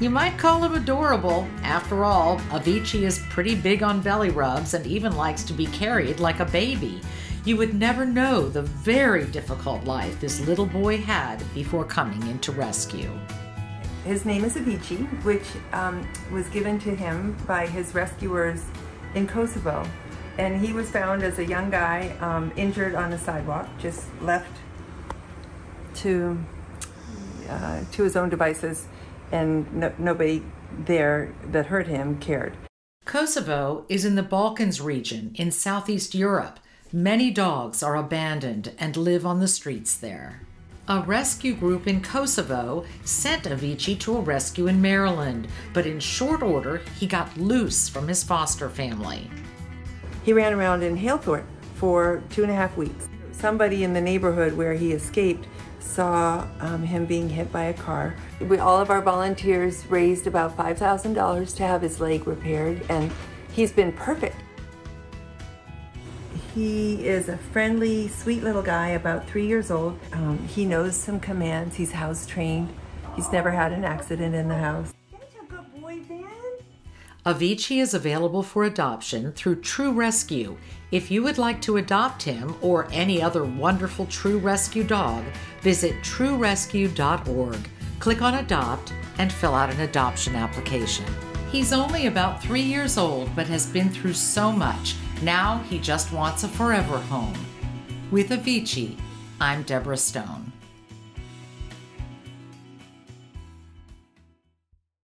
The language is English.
You might call him adorable. After all, Avichii is pretty big on belly rubs and even likes to be carried like a baby. You would never know the very difficult life this little boy had before coming into rescue. His name is Avichii, which um, was given to him by his rescuers in Kosovo. And he was found as a young guy um, injured on the sidewalk, just left to, uh, to his own devices, and no, nobody there that hurt him cared. Kosovo is in the Balkans region in southeast Europe. Many dogs are abandoned and live on the streets there. A rescue group in Kosovo sent Avichii to a rescue in Maryland, but in short order, he got loose from his foster family. He ran around in Halethorpe for two and a half weeks. Somebody in the neighborhood where he escaped saw um, him being hit by a car. We, all of our volunteers raised about $5,000 to have his leg repaired, and he's been perfect. He is a friendly, sweet little guy, about three years old. Um, he knows some commands. He's house trained. He's never had an accident in the house. That's a good boy, Ben. Avichii is available for adoption through TRU Rescue. If you would like to adopt him or any other wonderful TRU Rescue dog, visit trurescue.org. Click on Adopt and fill out an adoption application. He's only about three years old but has been through so much. Now he just wants a forever home. With Avichii, I'm Deborah Stone.